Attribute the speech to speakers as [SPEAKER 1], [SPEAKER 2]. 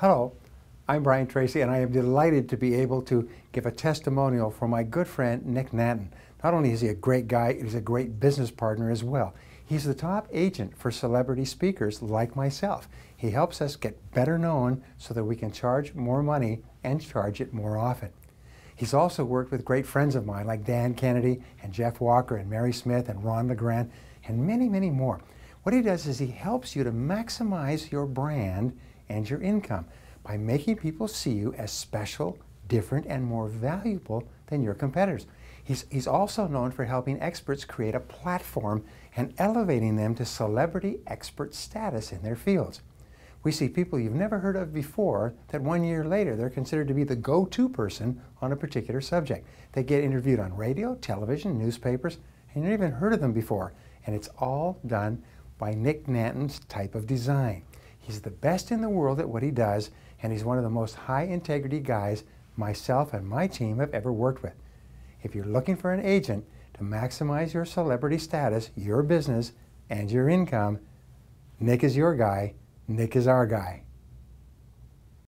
[SPEAKER 1] Hello, I'm Brian Tracy, and I am delighted to be able to give a testimonial for my good friend Nick Nanton. Not only is he a great guy, he's a great business partner as well. He's the top agent for celebrity speakers like myself. He helps us get better known so that we can charge more money and charge it more often. He's also worked with great friends of mine like Dan Kennedy and Jeff Walker and Mari Smith and Ron LeGrand and many, many more. What he does is he helps you to maximize your brand and your income by making people see you as special, different, and more valuable than your competitors. He's, he's also known for helping experts create a platform and elevating them to celebrity expert status in their fields. We see people you've never heard of before that one year later they're considered to be the go-to person on a particular subject. They get interviewed on radio, television, newspapers, and you've never even heard of them before. And it's all done by Nick Nanton's type of design. He's the best in the world at what he does, and he's one of the most high integrity guys myself and my team have ever worked with. If you're looking for an agent to maximize your celebrity status, your business, and your income, Nick is your guy. Nick is our guy.